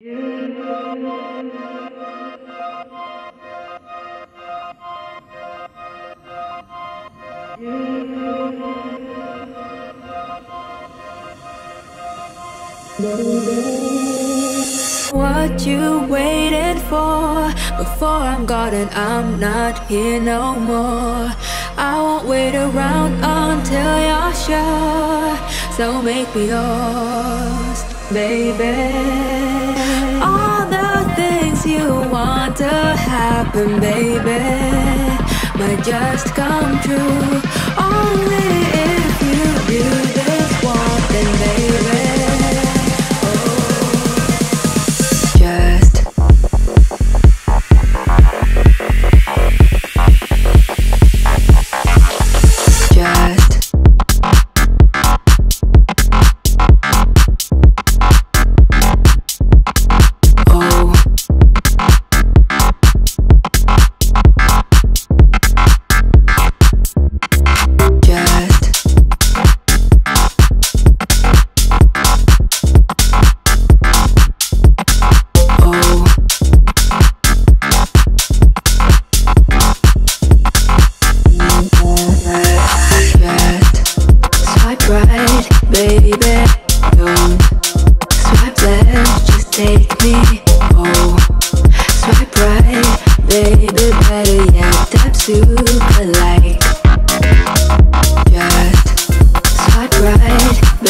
What you waiting for? Before I'm gone and I'm not here no more. I won't wait around until you're sure. So make me yours, baby. Happen, baby, might just come true. Only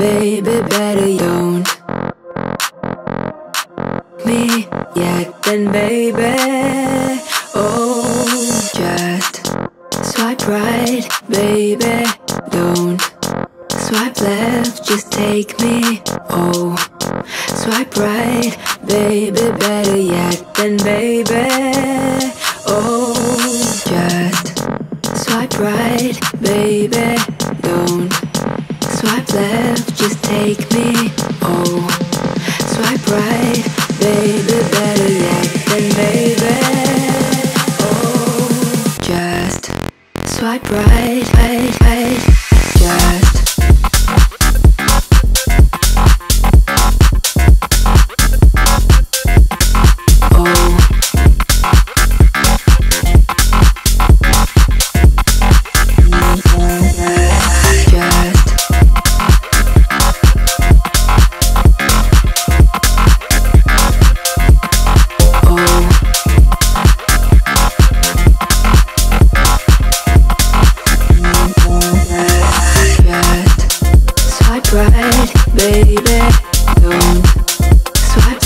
baby, better don't me yet, then baby. Oh, just swipe right, baby. Don't swipe left, just take me. Oh, swipe right, baby. Better yet, then baby. Oh, just swipe right, baby. Swipe left, just take me. Oh, swipe right, baby. Better yet, then baby. Oh, just swipe right, right, right. Just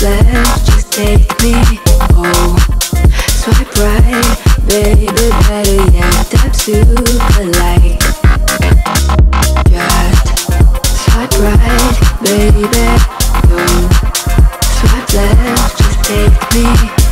left, just take me. Oh, swipe right, baby. Better yet, tap super like. Just swipe right, baby. Don't swipe left, just take me.